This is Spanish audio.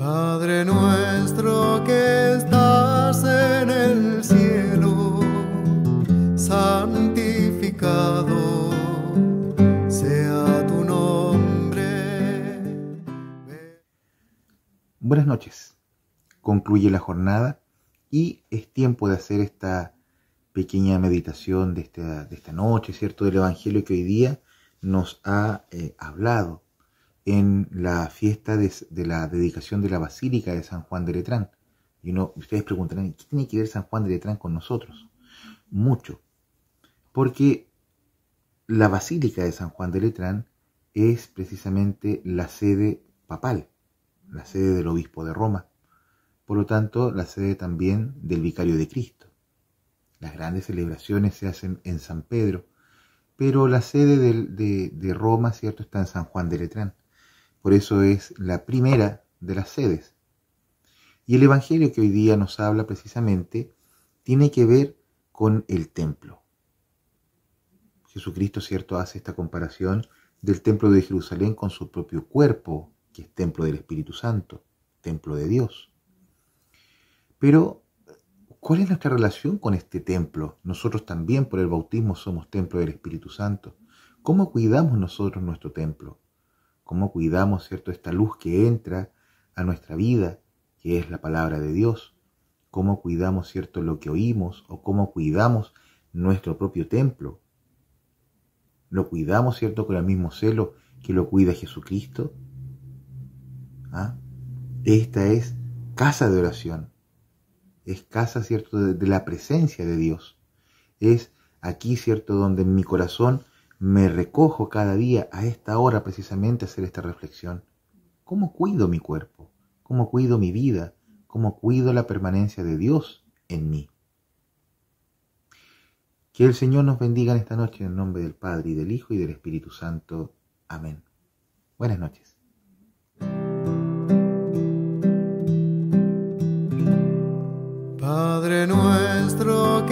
Padre nuestro que estás en el cielo, santificado sea tu nombre. Buenas noches. Concluye la jornada y es tiempo de hacer esta pequeña meditación de esta, de esta noche, ¿cierto? Del Evangelio que hoy día nos ha eh, hablado en la fiesta de, la dedicación de la Basílica de San Juan de Letrán. Y uno, ustedes preguntarán, ¿qué tiene que ver San Juan de Letrán con nosotros? Mucho. Porque la Basílica de San Juan de Letrán es precisamente la sede papal, la sede del obispo de Roma. Por lo tanto, la sede también del vicario de Cristo. Las grandes celebraciones se hacen en San Pedro, pero la sede de, de, Roma, ¿cierto?, está en San Juan de Letrán. Por eso es la primera de las sedes. Y el Evangelio que hoy día nos habla precisamente tiene que ver con el templo. Jesucristo, ¿cierto?, hace esta comparación del templo de Jerusalén con su propio cuerpo, que es templo del Espíritu Santo, templo de Dios. Pero ¿Cuál es nuestra relación con este templo? Nosotros también por el bautismo somos templo del Espíritu Santo. ¿Cómo cuidamos nosotros nuestro templo? ¿Cómo cuidamos, cierto, esta luz que entra a nuestra vida, que es la palabra de Dios? ¿Cómo cuidamos, cierto, lo que oímos o cómo cuidamos nuestro propio templo? ¿Lo cuidamos, cierto, con el mismo celo que lo cuida Jesucristo? ¿Ah? Esta es casa de oración es casa, ¿cierto?, de, la presencia de Dios. Es aquí, ¿cierto?, donde en mi corazón me recojo cada día a esta hora precisamente a hacer esta reflexión. ¿Cómo cuido mi cuerpo? ¿Cómo cuido mi vida? ¿Cómo cuido la permanencia de Dios en mí? Que el Señor nos bendiga en esta noche en el nombre del Padre y del Hijo y del Espíritu Santo. Amén. Buenas noches. Padre nuestro